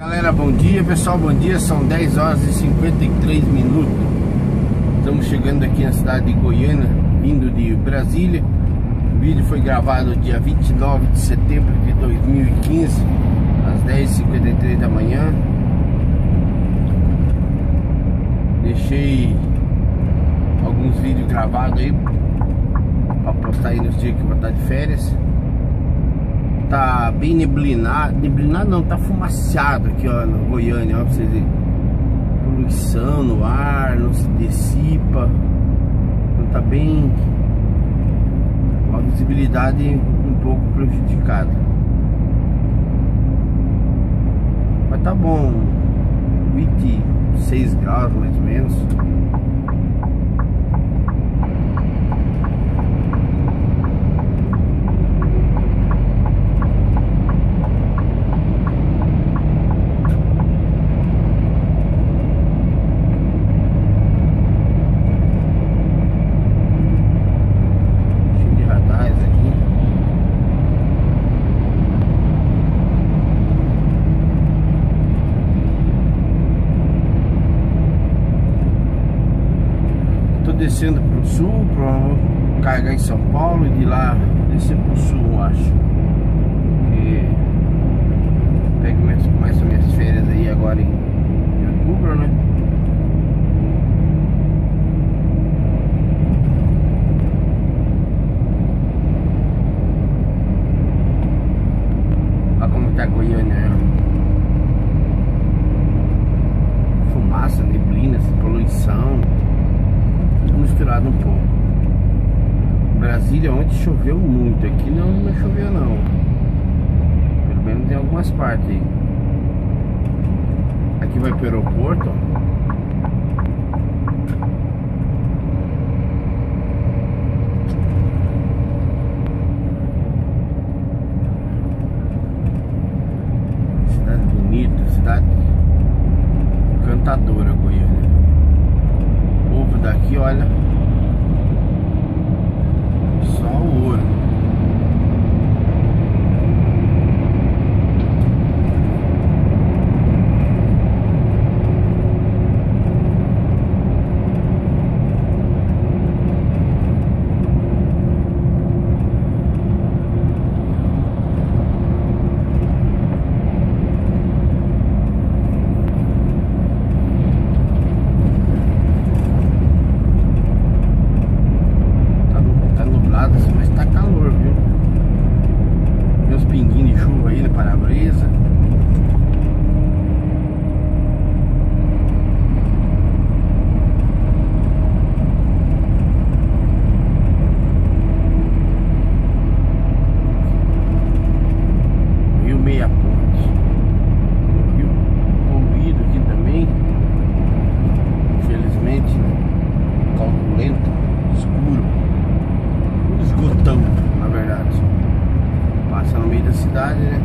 Galera, bom dia pessoal, bom dia, são 10 horas e 53 minutos. Estamos chegando aqui na cidade de Goiânia, vindo de Brasília. O vídeo foi gravado dia 29 de setembro de 2015 Às 10h53 da manhã. Deixei alguns vídeos gravados aí Pra postar aí nos dias que eu vou estar de férias tá bem neblinado, neblinado não, tá fumaciado aqui ó, no Goiânia, ó, pra vocês verem. Poluição no ar, não se dissipa. Então tá bem. a visibilidade um pouco prejudicada. Mas tá bom, 26 graus mais ou menos. Descendo pro sul, para carregar em São Paulo e de lá descer pro sul, acho. E pego mais, mais as minhas férias aí agora em outubro, né? Olha como tá Goiânia, né? Fumaça, neblina, poluição misturado um pouco. Brasília ontem choveu muito, aqui não, não choveu não. Pelo menos em algumas partes aí. Aqui vai pro aeroporto. Cidade bonita, cidade encantadora, Goiânia povo daqui, olha. Cidade, né?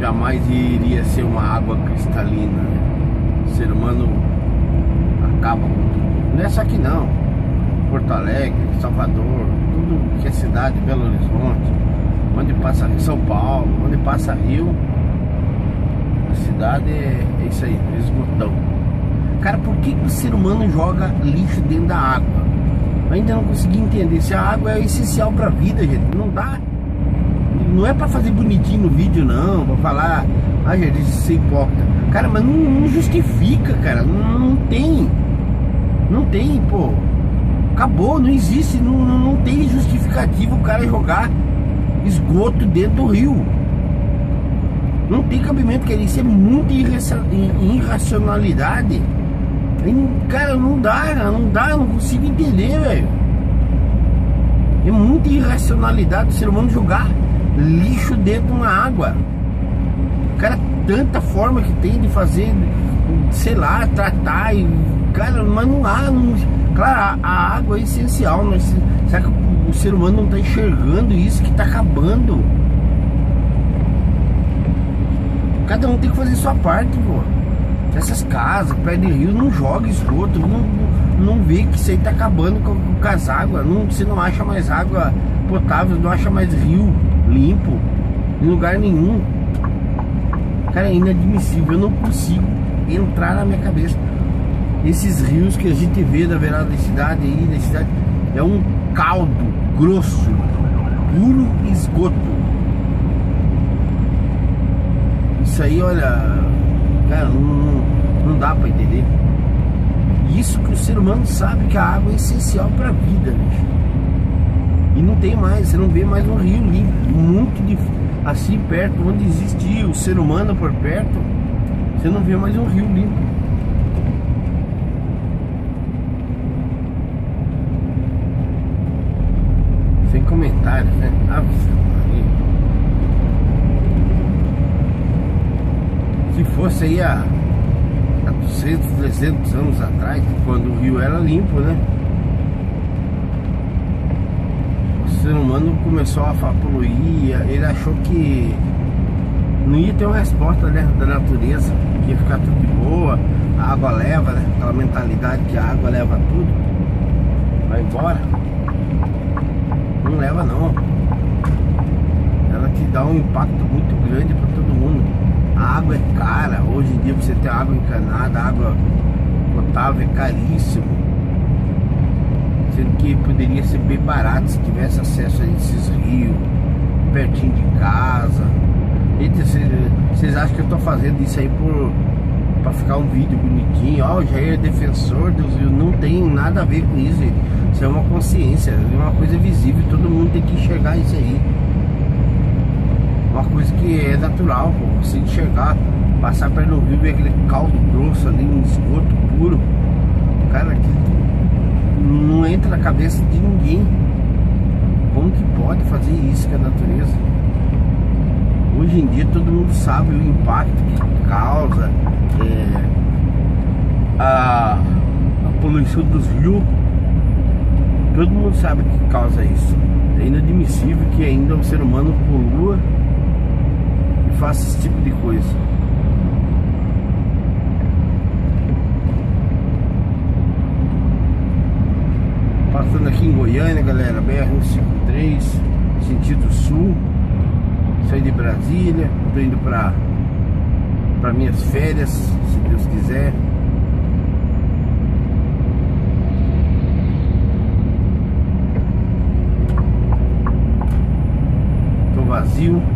Jamais iria ser uma água cristalina. Né? O ser humano acaba com tudo. Não é só aqui não. Porto Alegre, Salvador, tudo que é cidade, Belo Horizonte, onde passa São Paulo, onde passa Rio, a cidade é, é isso aí, esgotão. Cara, por que, que o ser humano joga lixo dentro da água? ainda não consegui entender se a água é essencial para a vida, gente. Não dá não é pra fazer bonitinho no vídeo, não, pra falar, ah, gente, ser hipócrita. Cara, mas não, não justifica, cara, não, não, tem. Não tem, pô. Acabou, não existe, não, não tem justificativa o cara jogar esgoto dentro do rio. Não tem cabimento, que isso é muita irracionalidade. Cara, não dá, não dá, não consigo entender, velho. É muita irracionalidade do ser humano jogar lixo dentro de uma água. Cara, tanta forma que tem de fazer, sei lá, tratar e. Cara, mas não há. Não, claro, a, a água é essencial, mas será que o ser humano não está enxergando isso que está acabando? Cada um tem que fazer sua parte, pô. Essas casas, pé de rio, não joga esgoto, não, não vê que isso aí tá acabando com, com as águas. Não, você não acha mais água potável, não acha mais rio limpo em lugar nenhum. Cara, é inadmissível, eu não consigo entrar na minha cabeça. Esses rios que a gente vê da beirada da cidade aí, da cidade, é um caldo grosso, puro esgoto. Isso aí, olha, cara, não, não dá pra entender. Isso que o ser humano sabe que a água é essencial pra vida, bicho. E não tem mais, você não vê mais um rio limpo, muito difícil assim perto, onde existia o ser humano por perto, você não vê mais um rio limpo. Sem comentários, né? Ave Se fosse aí há 200, 300 anos atrás, quando o rio era limpo, né? Ser humano começou a poluir, ele achou que não ia ter uma resposta né, da natureza, que ia ficar tudo de boa, a água leva, né? Aquela mentalidade que a água leva tudo, vai embora. Não leva não. Ela te dá um impacto muito grande para todo mundo. A água é cara, hoje em dia você ter água encanada, água potável é caríssimo sendo que poderia ser bem barato se tivesse acesso a esses rios, pertinho de casa. Vocês acham que eu estou fazendo isso aí por para ficar um vídeo bonitinho? Ó, o Jair é defensor dos rios. Não tem nada a ver com isso. Isso é uma consciência, é uma coisa visível. Todo mundo tem que enxergar isso aí. Uma coisa que é natural, pô, você enxergar, passar do rio, ver aquele caldo grosso ali, um esgoto puro. Cara, que não entra na cabeça de ninguém. Como que pode fazer isso com a natureza? Hoje em dia todo mundo sabe o impacto que causa é, a, a poluição dos rios. Todo mundo sabe que causa isso. É inadmissível que ainda o ser humano polua e faça esse tipo de coisa. Passando aqui em Goiânia, galera, BR-153, sentido sul. Saí de Brasília, tô indo para para minhas férias, se Deus quiser. Tô vazio.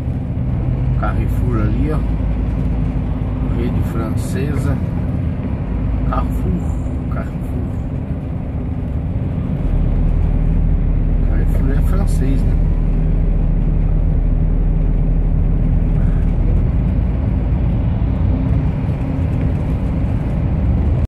Carrefour ali, ó. Rede francesa. Carrefour, Carrefour.